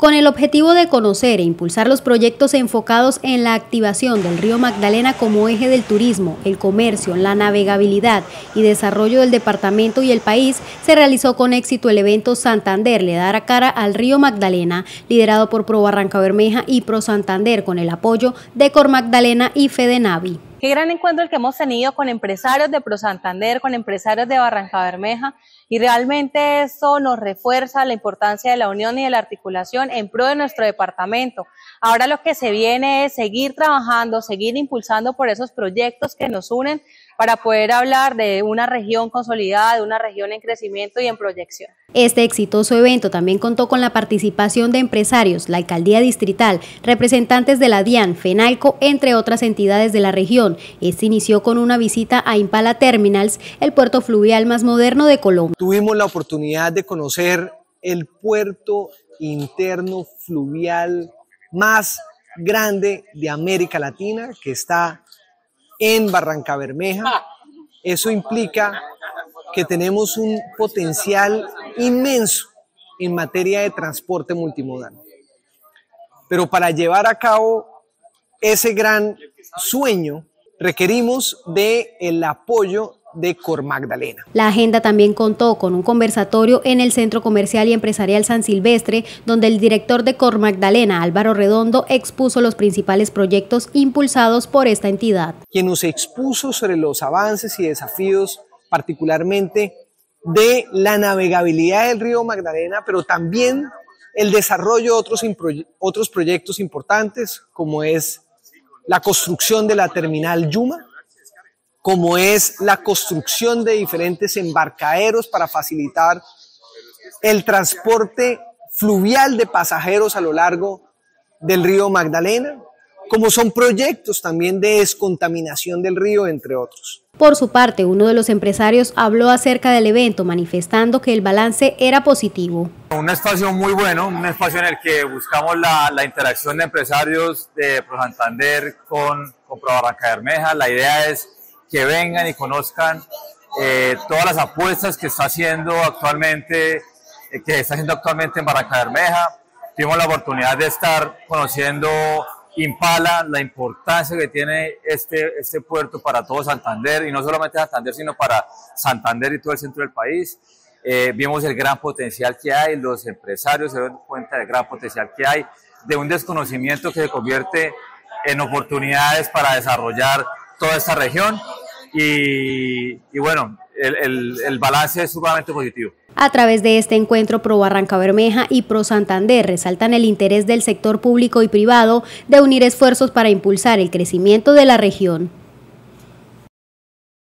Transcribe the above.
con el objetivo de conocer e impulsar los proyectos enfocados en la activación del río Magdalena como eje del turismo, el comercio, la navegabilidad y desarrollo del departamento y el país, se realizó con éxito el evento Santander le dará cara al río Magdalena, liderado por Pro Barranca Bermeja y Pro Santander con el apoyo de Cor Magdalena y Fedenavi. Qué gran encuentro el que hemos tenido con empresarios de Pro Santander, con empresarios de Barranca Bermeja y realmente eso nos refuerza la importancia de la unión y de la articulación en pro de nuestro departamento. Ahora lo que se viene es seguir trabajando, seguir impulsando por esos proyectos que nos unen para poder hablar de una región consolidada, de una región en crecimiento y en proyección. Este exitoso evento también contó con la participación de empresarios, la alcaldía distrital, representantes de la DIAN, FENALCO, entre otras entidades de la región. Este inició con una visita a Impala Terminals, el puerto fluvial más moderno de Colombia. Tuvimos la oportunidad de conocer el puerto interno fluvial más grande de América Latina, que está en Barranca Bermeja. Eso implica que tenemos un potencial inmenso en materia de transporte multimodal. Pero para llevar a cabo ese gran sueño, requerimos del el apoyo de Cor Magdalena. La agenda también contó con un conversatorio en el Centro Comercial y Empresarial San Silvestre, donde el director de Cor Magdalena, Álvaro Redondo, expuso los principales proyectos impulsados por esta entidad. Quien nos expuso sobre los avances y desafíos, particularmente de la navegabilidad del río Magdalena, pero también el desarrollo de otros, otros proyectos importantes, como es la construcción de la terminal Yuma, como es la construcción de diferentes embarcaderos para facilitar el transporte fluvial de pasajeros a lo largo del río Magdalena, como son proyectos también de descontaminación del río, entre otros. Por su parte, uno de los empresarios habló acerca del evento, manifestando que el balance era positivo. Un espacio muy bueno, un espacio en el que buscamos la, interacción de empresarios de Pro Santander con, con Pro Barranca Bermeja. La idea es que vengan y conozcan eh, todas las apuestas que está haciendo actualmente, eh, que está haciendo actualmente en Barranca Bermeja. Tuvimos la oportunidad de estar conociendo Impala, la importancia que tiene este, este puerto para todo Santander, y no solamente Santander, sino para Santander y todo el centro del país. Eh, vimos el gran potencial que hay, los empresarios se dan cuenta del gran potencial que hay, de un desconocimiento que se convierte en oportunidades para desarrollar toda esta región y, bueno, el, el, balance es sumamente positivo. A través de este encuentro, Pro Barranca Bermeja y Pro Santander resaltan el interés del sector público y privado de unir esfuerzos para impulsar el crecimiento de la región.